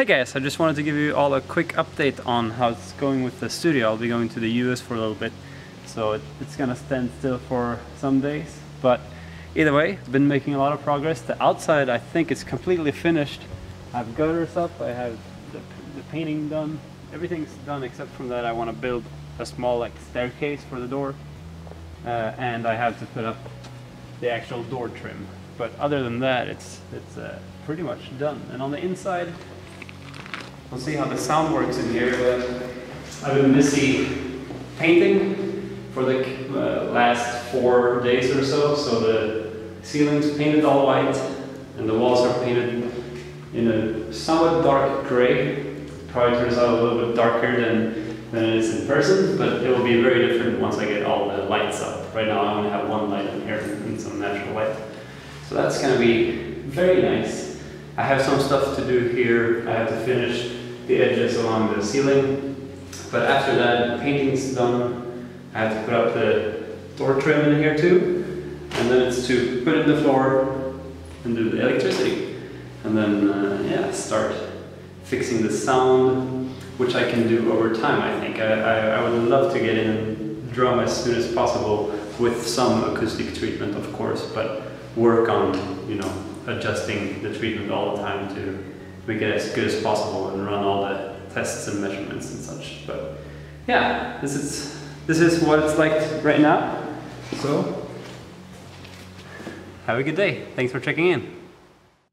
Hey guys, I just wanted to give you all a quick update on how it's going with the studio. I'll be going to the US for a little bit, so it, it's gonna stand still for some days. But either way, it's been making a lot of progress. The outside, I think, is completely finished. I have gutters up, I have the, the painting done. Everything's done except from that I want to build a small like staircase for the door. Uh, and I have to put up the actual door trim. But other than that, it's it's uh, pretty much done. And on the inside, we'll see how the sound works in here. But I've been busy painting for the uh, last four days or so. So the ceiling's painted all white, and the walls are painted in a somewhat dark gray. Probably turns out a little bit darker than than it is in person, but it will be very different once I get all the lights up. Right now I only have one light in here and some natural light. So that's going to be very nice. I have some stuff to do here. I have to finish the edges along the ceiling. But after that, the painting's done. I have to put up the door trim in here too. And then it's to put in the floor and do the electricity. And then, uh, yeah, start fixing the sound, which I can do over time, I think. I, I, I would love to get in and drum as soon as possible with some acoustic treatment, of course, but work on, you know, adjusting the treatment all the time to make it as good as possible and run all the tests and measurements and such. But yeah, this is this is what it's like right now. So have a good day. Thanks for checking in.